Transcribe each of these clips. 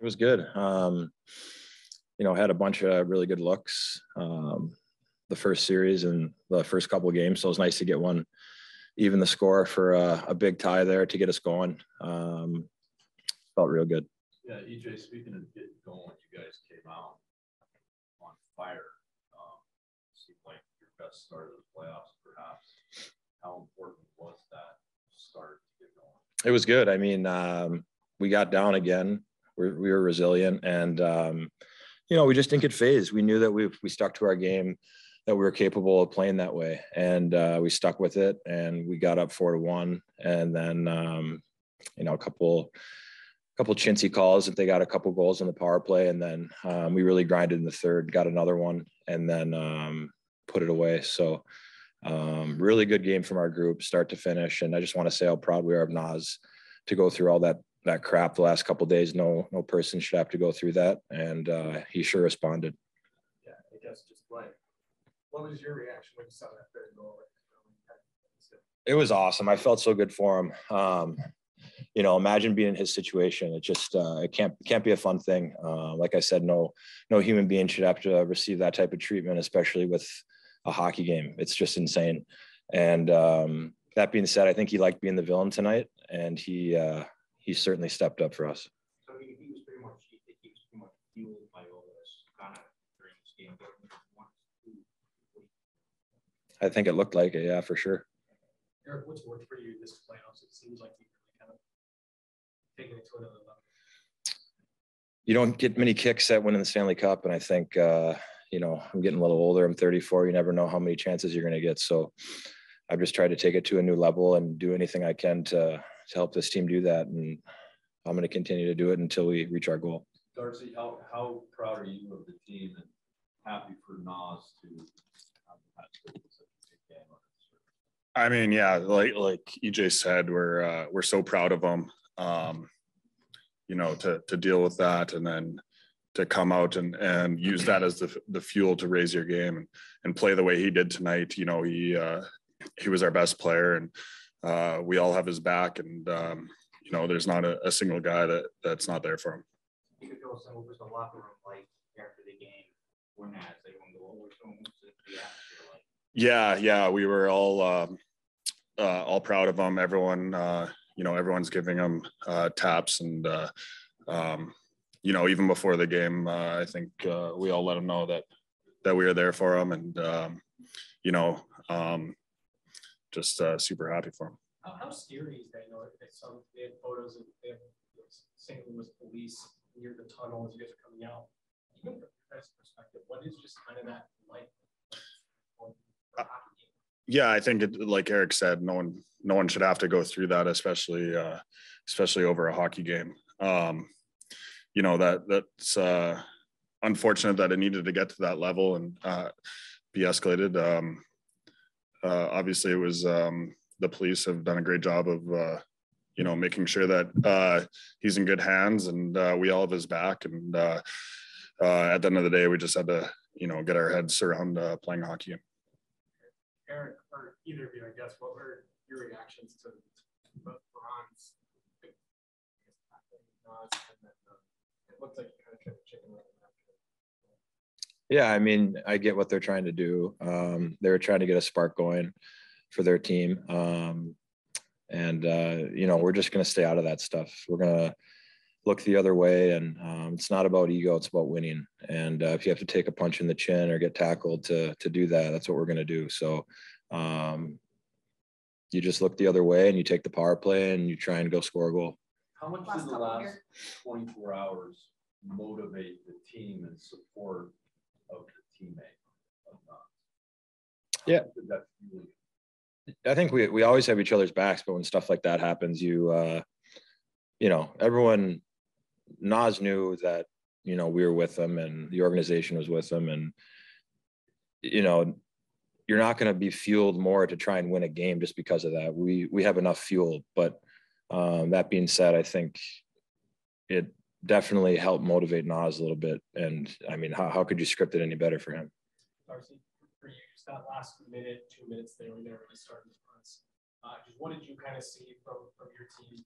It was good. Um, you know, had a bunch of really good looks um, the first series and the first couple of games. So it was nice to get one, even the score for a, a big tie there to get us going. Um, felt real good. Yeah, EJ, speaking of getting going, you guys came out on fire. Um, seemed like your best start of the playoffs, perhaps. How important was that start to get going? It was good. I mean, um, we got down again. We we were resilient and um, you know, we just didn't get phased. We knew that we we stuck to our game, that we were capable of playing that way, and uh, we stuck with it. And we got up four to one, and then um, you know a couple couple chintzy calls if they got a couple goals in the power play, and then um, we really grinded in the third, got another one, and then um, put it away. So. Um, really good game from our group, start to finish, and I just want to say how proud we are of Naz to go through all that that crap the last couple days. No, no person should have to go through that, and uh, he sure responded. Yeah, I guess just like, what was your reaction when you saw that third goal? It was awesome. I felt so good for him. Um, you know, imagine being in his situation. It just uh, it can't can't be a fun thing. Uh, like I said, no no human being should have to receive that type of treatment, especially with a hockey game. It's just insane. And um, that being said, I think he liked being the villain tonight, and he uh, he certainly stepped up for us. So he, he was pretty much he, he was pretty much fueled by all this kind of during this game. I think it looked like it, yeah, for sure. Erik, what's worked for you this playoffs? It seems like you've really kind of taken it to another level. You don't get many kicks at winning the Stanley Cup, and I think uh, you know I'm getting a little older. I'm 34. You never know how many chances you're going to get. So I've just tried to take it to a new level and do anything I can to to help this team do that. And I'm going to continue to do it until we reach our goal. Darcy, how, how proud are you of the team and happy for Naz to have the match with game? I mean, yeah, like like EJ said, we're uh, we're so proud of him. Um, you know, to to deal with that and then to come out and and use that as the the fuel to raise your game and and play the way he did tonight. You know, he uh, he was our best player and uh, we all have his back, and um, you know, there's not a, a, single guy that that's not there for him. You could feel some of the locker room like after the game when as they won the goal, like. Yeah, yeah, we were all um, uh, all proud of him. Everyone, uh, you know, everyone's giving him uh, taps, and uh, um, you know, even before the game, uh, I think uh, we all let him know that that we were there for him, and um, you know, um, just uh, super happy for him. How, how scary is that? You know, they, some, they had photos of they have St. Louis police near the tunnel as you guys are coming out. Even from your guys' perspective, what is just kind of that like? Uh, yeah, I think it, like Erik said, no one no one should have to go through that, especially uh, especially over a hockey game. Um, you know that that's uh, unfortunate that it needed to get to that level and uh, be escalated. Um, uh, obviously, it was um, the police have done a great job of uh, you know making sure that uh, he's in good hands and uh, we all have his back. And uh, uh, at the end of the day, we just had to you know get our heads around playing hockey. Erik, or either of you, I guess, what were your reactions to both Ron's? Then, it looked like you kind of tried to chicken yeah, I mean, I get what they're trying to do. Um, they were trying to get a spark going for their team. Um, and, uh, you know, we're just going to stay out of that stuff. We're going to look the other way. And um, it's not about ego, it's about winning. And uh, if you have to take a punch in the chin or get tackled to, to do that, that's what we're going to do. So um, you just look the other way and you take the power play and you try and go score a goal. How much did the last 24 hours motivate the team and support of the teammate. Yeah. I think we, we always have each other's backs, but when stuff like that happens, you, uh, you know, everyone, Naz knew that, you know, we were with them and the organization was with them. And, you know, you're not going to be fueled more to try and win a game just because of that. We, we have enough fuel, but um, that being said, I think it definitely helped motivate Naz a little bit. And I mean, how, how could you script it any better for him? Darcy, for you, just that last minute, two minutes there, we never really started the fronts. Uh, just what did you kind of see from, from your team?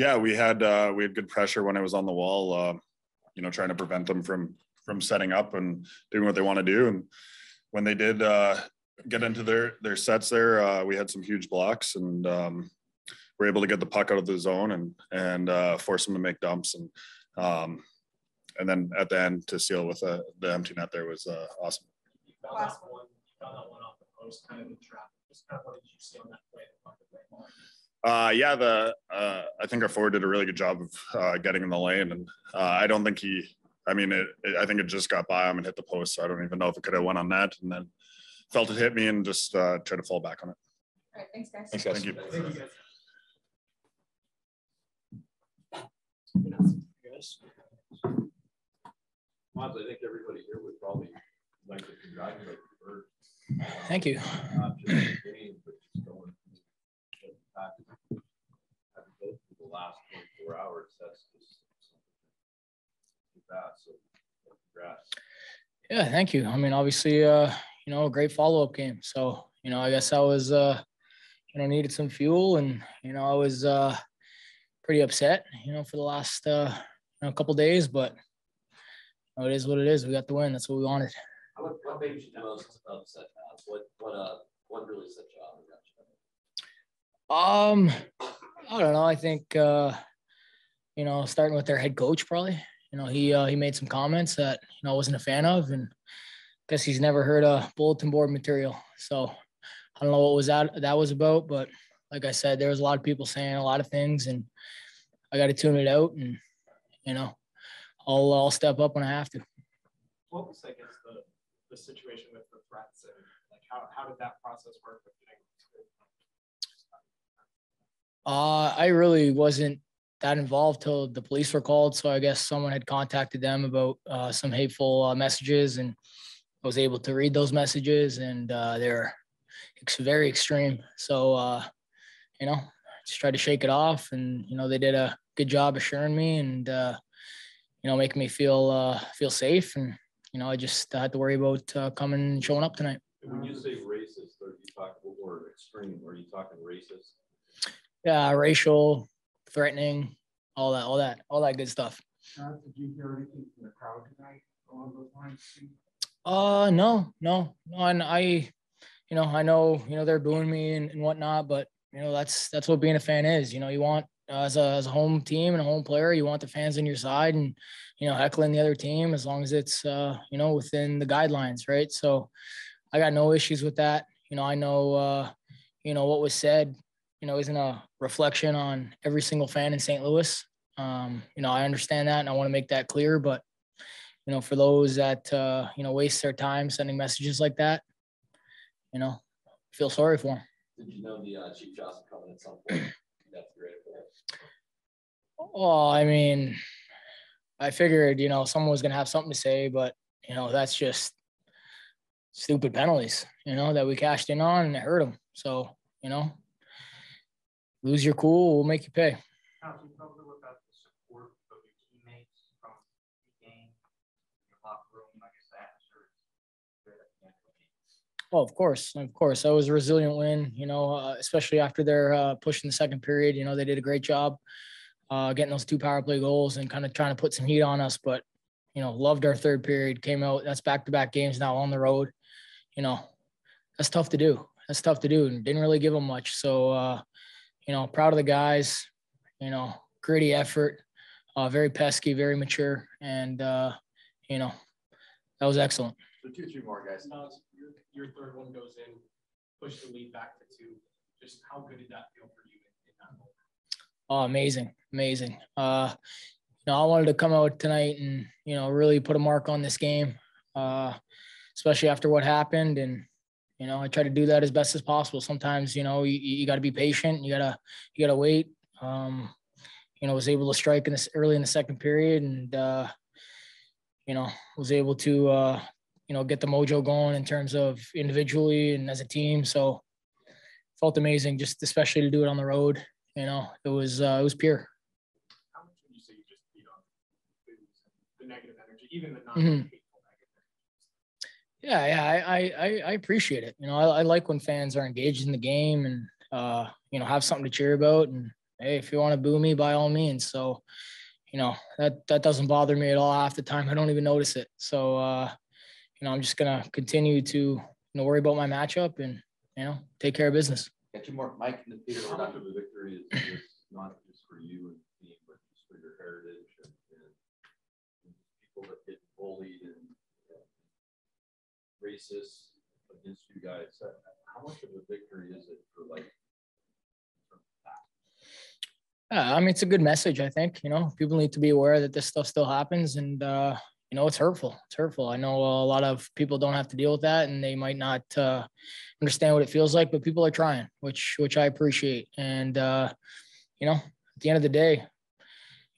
Yeah, we had uh, we had good pressure when I was on the wall. Uh, you know, trying to prevent them from from setting up and doing what they want to do. And when they did uh, get into their their sets there, uh, we had some huge blocks and um, we're able to get the puck out of the zone and and uh, force them to make dumps and um, and then at the end to seal with uh, the empty net there was uh, awesome. You found that one, you found that one off the post, kind of in trap. Just kind of what did you see on that play? Uh, yeah, the uh, I think our forward did a really good job of uh, getting in the lane, and uh, I don't think he. I mean, it, it, I think it just got by him and hit the post. So I don't even know if it could have went on net, and then felt it hit me and just uh, tried to fall back on it. All right, thanks, guys. Thanks, guys. Thank you. Thank you, guys. Mons, I think everybody here would probably like to congratulate for. uh, Thank you. Not just the game, but just going. the fact that you had to the last twenty-four hours, that's just. something so congrats. Yeah, thank you. I mean, obviously, uh, you know, a great follow-up game. So, you know, I guess I was, uh, you know, needed some fuel and, you know, I was, uh, pretty upset, you know, for the last, uh, you know, couple days, but you know, it is what it is. We got the win. That's what we wanted. What, what made you most upset, What, what, uh, what really set you off? Um, I don't know. I think, uh, you know, starting with their head coach, probably, you know, he, uh, he made some comments that, you know, I wasn't a fan of and I guess he's never heard of bulletin board material. So I don't know what was that, that was about, but like I said, there was a lot of people saying a lot of things and I got to tune it out and, you know, I'll, I'll step up when I have to. What was, I guess, the, the situation with the threats and like, how, how did that process work with getting? Uh, I really wasn't that involved till the police were called. So I guess someone had contacted them about uh, some hateful uh, messages, and I was able to read those messages, and uh, they're very extreme. So uh, you know, just tried to shake it off, and you know, they did a good job assuring me, and uh, you know, making me feel uh, feel safe, and you know, I just had to worry about uh, coming and showing up tonight. When you say racist, are you talking, or extreme, are you talking racist? Yeah, racial, threatening, all that, all that, all that good stuff. Uh, did you hear anything from the crowd tonight along those lines? Uh, no, no, no. And I, you know, I know, you know, they're booing me and, and whatnot, but you know, that's that's what being a fan is. You know, you want uh, as a as a home team and a home player, you want the fans on your side and you know heckling the other team as long as it's uh, you know within the guidelines, right? So, I got no issues with that. You know, I know, uh, you know, what was said, you know, isn't a reflection on every single fan in St. Louis. Um, you know, I understand that, and I want to make that clear, but you know, for those that uh, you know waste their time sending messages like that, you know, feel sorry for them. Did you know the, uh, Chief Johnson coming at some point? That's great. Well, I mean, I figured you know someone was gonna have something to say, but you know that's just stupid penalties, you know, that we cashed in on and it hurt them. So you know, lose your cool, we'll make you pay. How do you felt about the support of your teammates from the game, your locker room, I guess that, sure. Oh, of course, of course. That was a resilient win, you know, uh, especially after their uh, push in the second period. You know, they did a great job uh, getting those two power play goals and kind of trying to put some heat on us. But, you know, loved our third period, came out. That's back to back games now on the road. You know, that's tough to do. That's tough to do and didn't really give them much. So, uh, you know, proud of the guys, you know, gritty effort, uh, very pesky, very mature. And, uh, you know, that was excellent. So two, three more guys. Your, third one goes in, push the lead back to two. Just how good did that feel for you in, in that moment? Oh, amazing, amazing. Uh, you know, I wanted to come out tonight and you know really put a mark on this game, uh, especially after what happened. And you know, I try to do that as best as possible. Sometimes you know you, you got to be patient. You gotta you gotta wait. Um, you know, was able to strike in this early in the second period, and uh, you know was able to uh, you know get the mojo going in terms of individually and as a team. So felt amazing, just especially to do it on the road. You know, it was uh, it was pure. How much would you say you just beat on the, negative energy, even the negative energy? Yeah, yeah, I, I, I- I appreciate it. You know, I, I like when fans are engaged in the game and, uh, you know, have something to cheer about. And, hey, if you want to boo me, by all means. So, you know, that that doesn't bother me at all. Half the time, I don't even notice it. So, uh, you know, I'm just gonna continue to you know worry about my matchup and you know take care of business. Got two more, Mike and Peter. How much of a victory is this, not just for you and the team, but just for your heritage and, and people that get bullied and uh, racist against you guys? Uh, How much of a victory is it for like? for? Yeah, I mean, it's a good message. I think you know people need to be aware that this stuff still happens, and uh, you know it's hurtful. It's hurtful. I know a lot of people don't have to deal with that, and they might not uh, understand what it feels like, but people are trying, which which I appreciate. And uh, you know, at the end of the day,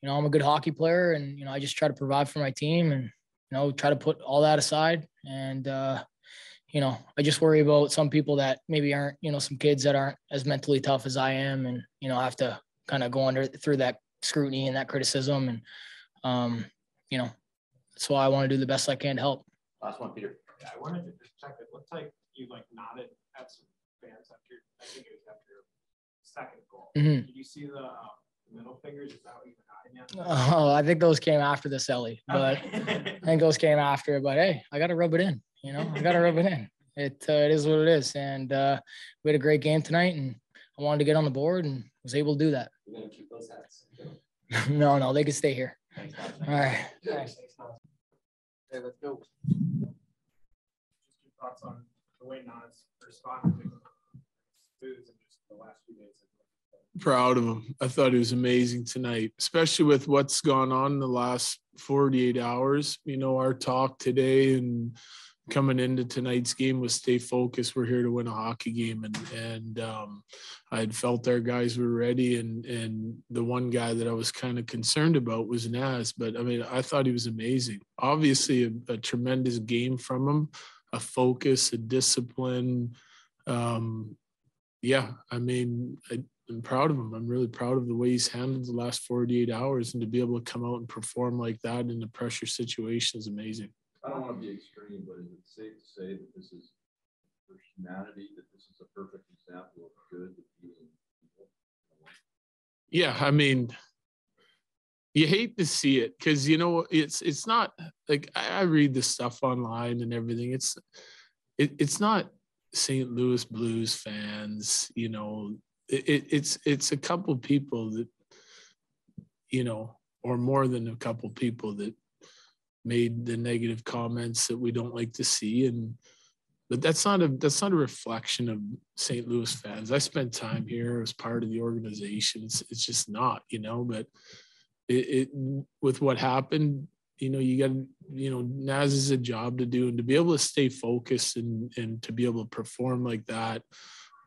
you know, I'm a good hockey player, and you know, I just try to provide for my team, and you know, try to put all that aside. And uh, you know, I just worry about some people that maybe aren't, you know, some kids that aren't as mentally tough as I am, and you know, have to kind of go under through that scrutiny and that criticism, and um, you know, that's why I want to do the best I can to help. Last one, Peter. Yeah, I wanted to just check, it looks like you like nodded at some fans after, I think it was after your second goal. Mhm. Did you see the uh, middle fingers? Is that what you were nodding at? Oh, I think those came after the Selly, but I think those came after. But hey, I got to rub it in. You know, I got to rub it in. It uh, it is what it is, and uh, we had a great game tonight, and I wanted to get on the board and was able to do that. You're gonna keep those hats. no, no, they can stay here. Thanks, All right. Thanks, thanks, Tom. Okay, let's go. Just your thoughts on the way Naz responded to booze and just the last few days. proud of him. I thought he was amazing tonight, especially with what's gone on in the last 48 hours. You know, our talk today and coming into tonight's game was stay focused. We're here to win a hockey game. And and um I had felt our guys were ready. And and the one guy that I was kind of concerned about was Naz. But I mean, I thought he was amazing. Obviously a, a tremendous game from him, a focus, a discipline. Um yeah, I mean, I, I'm proud of him. I'm really proud of the way he's handled the last 48 hours and to be able to come out and perform like that in a pressure situation is amazing. I don't want to um, be extreme, but is it safe to say that this is for humanity, that this is a perfect example of good being people? Yeah, I mean, you hate to see it because you know it's it's not like I, read the stuff online and everything. It's it, it's not St. Louis Blues fans, you know. It, it's it's a couple people that you know, or more than a couple people that made the negative comments that we don't like to see and but that's not a that's not a reflection of St. Louis fans. I spent time here as part of the organization. It's, it's just not, you know. But it, it with what happened, you know, you got you know Naz is a job to do, and to be able to stay focused and and to be able to perform like that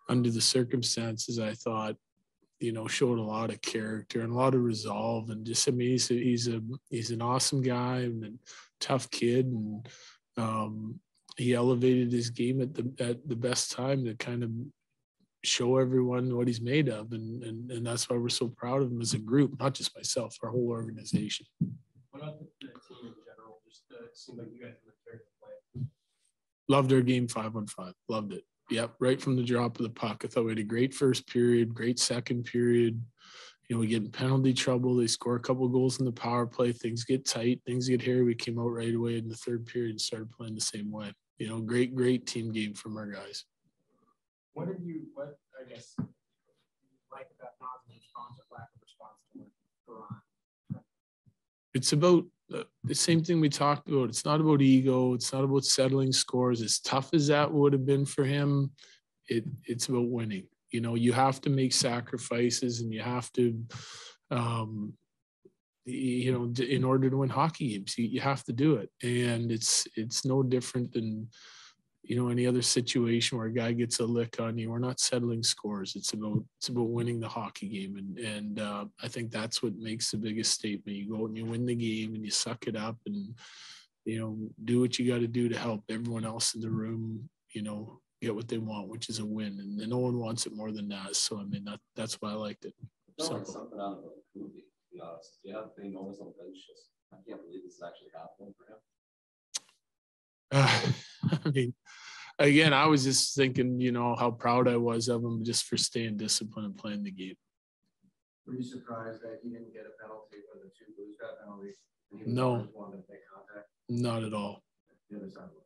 under the circumstances, I thought, you know, showed a lot of character and a lot of resolve, and just I mean, he's a, he's a he's an awesome guy and a tough kid, and um, he elevated his game at the at the best time to kind of show everyone what he's made of, and and and that's why we're so proud of him as a group, not just myself, our whole organization. What about the, the team in general? Just uh, it seemed like you guys were very good play. Loved our game five on five. Loved it. Yep, right from the drop of the puck. I thought we had a great first period, great second period. You know, we get in penalty trouble. They score a couple goals in the power play. Things get tight. Things get hairy. We came out right away in the third period and started playing the same way. You know, great, great team game from our guys. What did you, what, I guess, like about Naz' response or lack of response to Quran? It's about the same thing we talked about. It's not about ego. It's not about settling scores. As tough as that would have been for him, it it's about winning. You know, you have to make sacrifices, and you have to, um, you know, in order to win hockey games, you, you have to do it. And it's it's no different than you know any other situation where a guy gets a lick on you. We're not settling scores. It's about it's about winning the hockey game, and and uh, I think that's what makes the biggest statement. You go out and you win the game, and you suck it up, and you know do what you got to do to help everyone else in the room. You know get what they want, which is a win, and, and no one wants it more than that. So I mean that that's why I liked it. Simple. something out of a movie, to be honest. Do you have any on the bench just, I can't believe this is actually happening for him? Uh, I mean, again, I was just thinking, you know, how proud I was of him just for staying disciplined and playing the game. Were you surprised that he didn't get a penalty for the two blues got penalties? and he was No. the first One to make contact, Not at all. the other side was.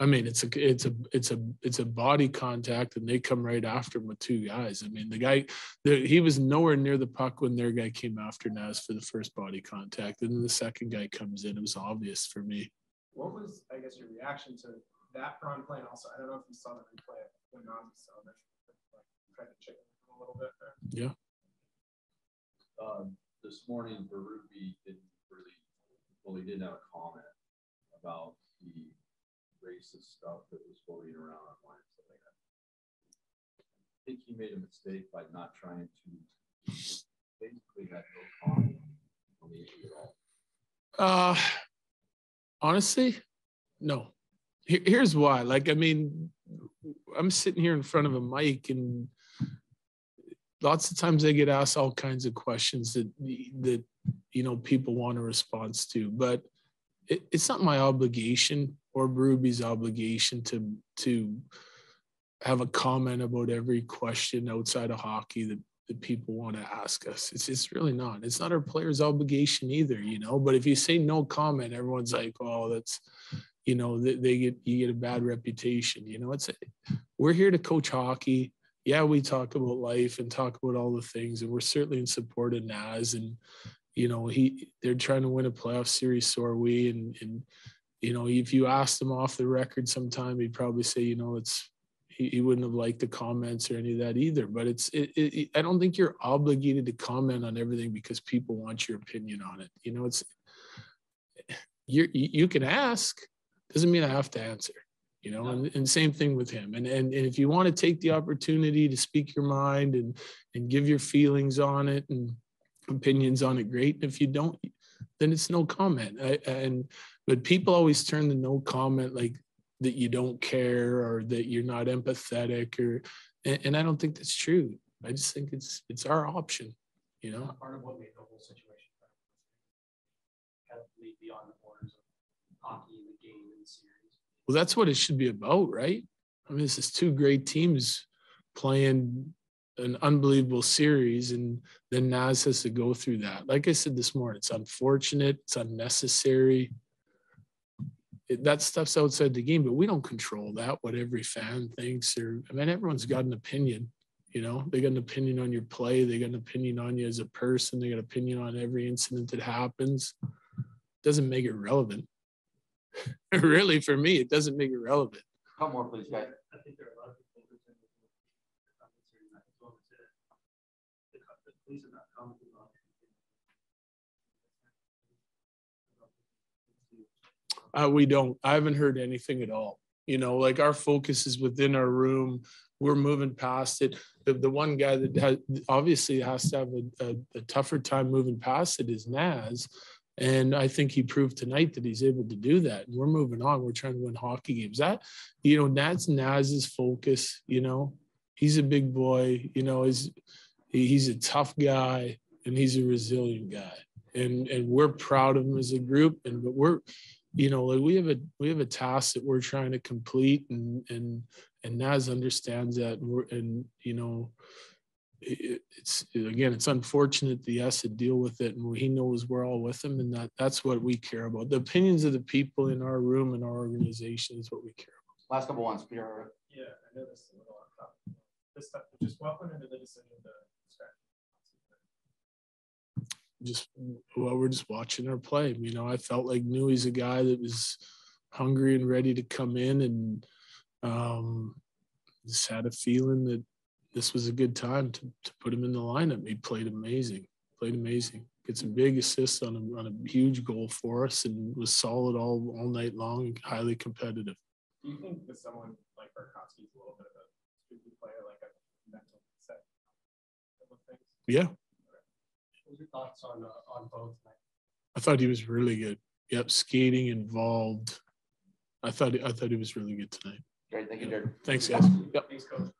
I mean, it's a it's a it's a it's a body contact, and they come right after him with two guys. I mean, the guy, the, he was nowhere near the puck when their guy came after Naz for the first body contact, and then the second guy comes in. It was obvious for me. What was, I guess, your reaction to that Maroon play? And also, I don't know if you saw the replay when Nazi saw it. Like, tried to chicken him a little bit there. Um, this morning, Berube didn't really, well, he didn't have a comment about the racist stuff that was floating around online and stuff like that. I think he made a mistake by not trying to, basically had no comment on the issue at all. Uh honestly, no. Here's why. Like, I mean, I'm sitting here in front of a mic and lots of times I get asked all kinds of questions that that you know people want a response to, but it, it's not my obligation or Berube's obligation to to have a comment about every question outside of hockey that that people want to ask us. It's it's really not. It's not our players' obligation either, you know. But if you say no comment, everyone's like, "Oh, that's," you know, they, they get you get a bad reputation. You know, it's we're here to coach hockey. Yeah, we talk about life and talk about all the things, and we're certainly in support of Naz. And you know, he they're trying to win a playoff series, so are we. And and you know, if you asked him off the record sometime, he'd probably say, you know, it's he, he wouldn't have liked the comments or any of that either. But it's it, it, I don't think you're obligated to comment on everything because people want your opinion on it. You know, it's you you can ask, doesn't mean I have to answer. You know, and, and same thing with him. And, and and if you want to take the opportunity to speak your mind and and give your feelings on it and opinions on it, great. And if you don't, then it's no comment. I, and but people always turn the no comment like that you don't care or that you're not empathetic or and, and I don't think that's true. I just think it's it's our option, you know. Part of what made the whole situation better. Kind of lead beyond the borders of hockey, the game, and the series. Well, that's what it should be about, right? I mean, this is two great teams playing an unbelievable series, and then Naz has to go through that. Like I said this morning, it's unfortunate, it's unnecessary. It, that stuff's outside the game, but we don't control that. What every fan thinks, or I mean, everyone's got an opinion. You know, they got an opinion on your play, they got an opinion on you as a person, they got an opinion on every incident that happens. Doesn't make it relevant. really, for me, it doesn't make it relevant. Come more, please, guys. I think there are a lot of people who think that the commentary not as well as it. The co- the police are not commenting on. Uh, we don't. I haven't heard anything at all. You know, like our focus is within our room. We're moving past it. The, the one guy that has, obviously has to have a, a, a tougher time moving past it is Naz. And I think he proved tonight that he's able to do that. And we're moving on. We're trying to win hockey games. That, you know, that's Naz's focus. You know, he's a big boy. You know, he's he's a tough guy and he's a resilient guy. And and we're proud of him as a group. And but we're you know, like we have a we have a task that we're trying to complete, and and and Naz understands that, and, we're, and you know, it, it's again, it's unfortunate that he has to deal with it, and he knows we're all with him, and that that's what we care about. The opinions of the people in our room and our organization is what we care about Last couple ones, Peter. Yeah, I know this is a little off topic. This stuff, just welcome into the decision to start? Just well, we're just watching her play. You know, I felt like knew he's a guy that was hungry and ready to come in, and um, just had a feeling that this was a good time to, to put him in the lineup. He played amazing, played amazing. Get some big assists on a, on a huge goal for us, and was solid all all night long. Highly competitive. Do you think that someone like Burakovsky's a little bit of a streaky player, like a mental set? of things? Yeah, your thoughts on, uh, on both? I thought he was really good. Yep, skating involved. I thought I thought he was really good tonight. Great, thank you, Jared. Thanks, guys. Yep. Thanks, coach.